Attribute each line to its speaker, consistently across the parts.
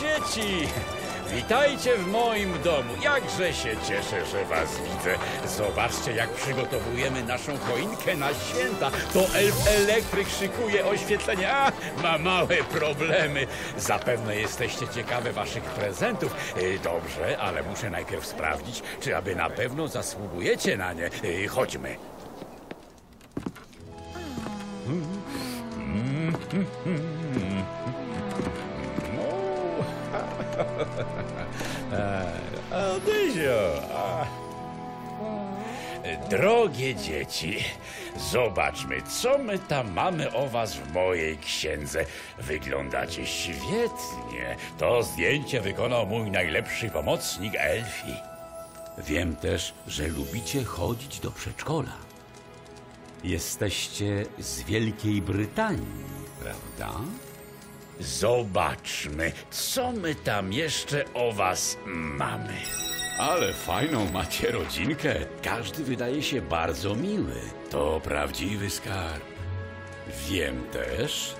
Speaker 1: dzieci! Witajcie w moim domu. Jakże się cieszę, że was widzę. Zobaczcie, jak przygotowujemy naszą choinkę na święta. To elf elektryk szykuje oświetlenie. A, ma małe problemy. Zapewne jesteście ciekawe waszych prezentów. Y, Dobrze, ale muszę najpierw sprawdzić, czy aby na pewno zasługujecie na nie. Y, Chodźmy. Adyzio! Drogie dzieci, zobaczmy, co my tam mamy o was w mojej księdze. Wyglądacie świetnie. To zdjęcie wykonał mój najlepszy pomocnik Elfi. Wiem też, że lubicie chodzić do przedszkola. Jesteście z Wielkiej Brytanii, prawda? Zobaczmy, co my tam jeszcze o was mamy. Ale fajną macie rodzinkę. Każdy wydaje się bardzo miły. To prawdziwy skarb. Wiem też,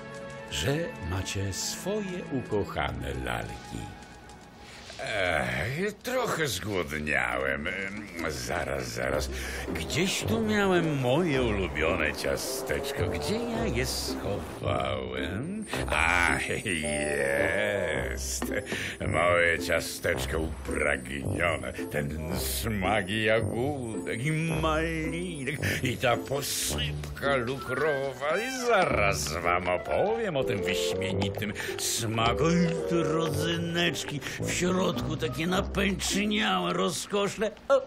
Speaker 1: że macie swoje ukochane lalki. Trochę zgłodniałem. Em, Zaraz, zaraz. Gdzieś tu miałem moje ulubione ciasteczko. Gdzie ja je schowałem? A, jest. Moje ciasteczko upragnione. Ten smak jagódek i malinek i ta posypka lukrowa. I zaraz wam opowiem o tym wyśmienitym smaku. I te rodzyneczki w środku takie napęczyniałe, rozkoszne. O.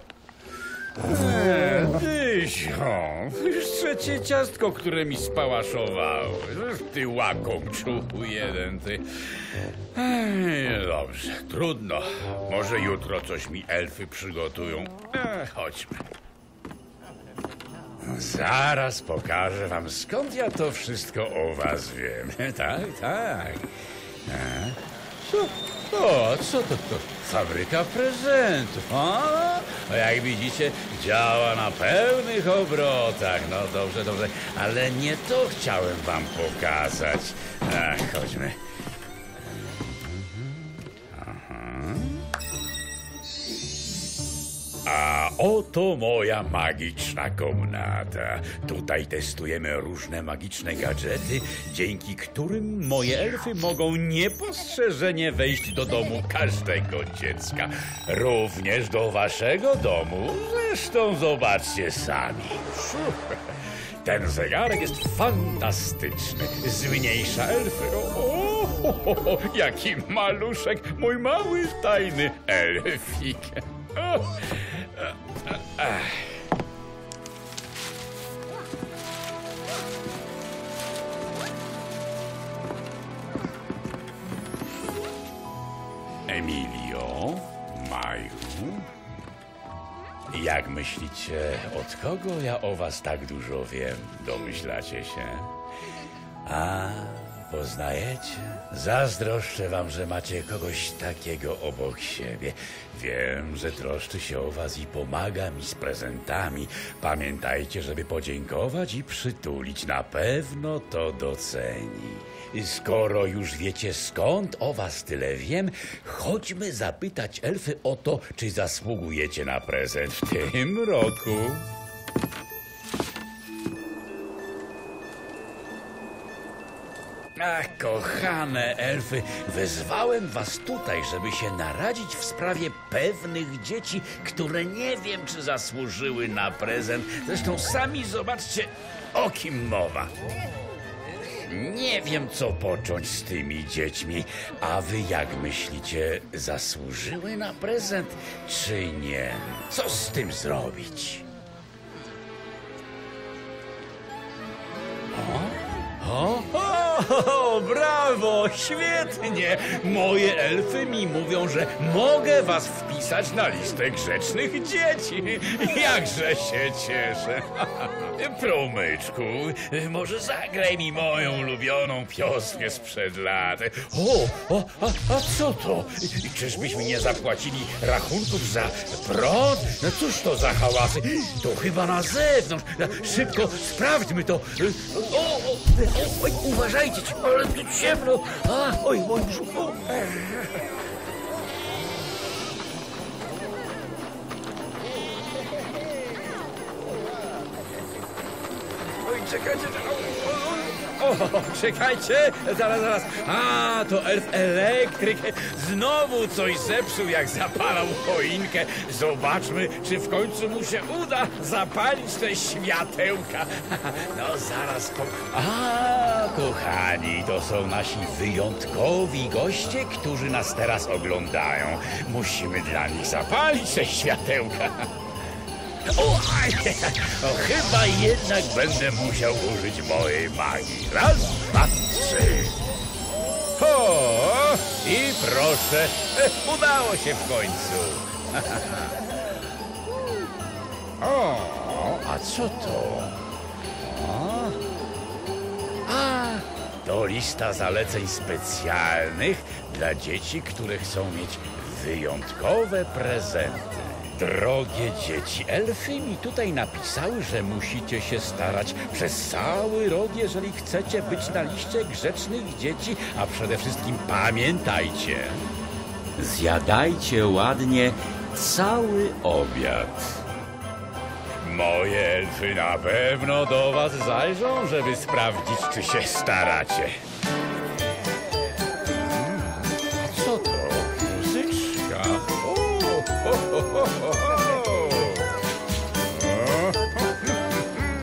Speaker 1: Eee, Tysią, już trzecie ciastko, które mi spałaszowały. Ty łakomczu jeden, ty. Ej, dobrze, trudno. Może jutro coś mi elfy przygotują. Chodźmy. Zaraz pokażę wam, skąd ja to wszystko o was wiem. tak, tak. Co? O, co to, to? Fabryka prezentów. A, no jak widzicie, działa na pełnych obrotach. No dobrze, dobrze, ale nie to chciałem wam pokazać. Ach, chodźmy. A oto moja magiczna komnata. Tutaj testujemy różne magiczne gadżety, dzięki którym moje elfy mogą niepostrzeżenie wejść do domu każdego dziecka. Również do waszego domu. Zresztą zobaczcie sami. Ten zegarek jest fantastyczny. Zmniejsza elfy. O, o, jaki maluszek, mój mały tajny elfik. Emilio, Maju, jak myślicie, od kogo ja o was tak dużo wiem? Domyślacie się? A, poznajecie? Zazdroszczę wam, że macie kogoś takiego obok siebie. Wiem, że troszczy się o was i pomaga mi z prezentami. Pamiętajcie, żeby podziękować i przytulić. Na pewno to doceni. Skoro już wiecie skąd o was tyle wiem, chodźmy zapytać elfy o to, czy zasługujecie na prezent w tym roku. Ach, kochane elfy, wezwałem was tutaj, żeby się naradzić w sprawie pewnych dzieci, które nie wiem, czy zasłużyły na prezent. Zresztą sami zobaczcie, o kim mowa. Nie wiem, co począć z tymi dziećmi. A wy jak myślicie, zasłużyły na prezent, czy nie? Co z tym zrobić? o, brawo, świetnie! Moje elfy mi mówią, że mogę was wpisać na listę grzecznych dzieci. Jakże się cieszę. Promyczku, może zagraj mi moją ulubioną pioskę sprzed lat. O, o a, a co to? Czyżbyśmy nie zapłacili rachunków za prąd? No cóż to za hałasy? To chyba na zewnątrz. Szybko, sprawdźmy to. O, o, o, uważajcie, ale ale tu ciemno. A, oj, mój brzuchu.
Speaker 2: Oj, czekajcie, czekajcie o, czekajcie, zaraz, zaraz. A, to elf elektryk. Znowu coś zepsuł, jak zapalał choinkę. Zobaczmy, czy w końcu mu się uda zapalić te światełka. No, zaraz po...
Speaker 1: A, kochani, to są nasi wyjątkowi goście, którzy nas teraz oglądają. Musimy dla nich zapalić te światełka. O, aj, no, chyba jednak będę musiał użyć mojej magii. Raz, dwa, trzy. O, i proszę, udało się w końcu. O, a co to? A, to lista zaleceń specjalnych dla dzieci, które chcą mieć wyjątkowe prezenty. Drogie dzieci, elfy mi tutaj napisały, że musicie się starać przez cały rok, jeżeli chcecie być na liście grzecznych dzieci, a przede wszystkim pamiętajcie, zjadajcie ładnie cały obiad. Moje elfy na pewno do was zajrzą, żeby sprawdzić, czy się staracie.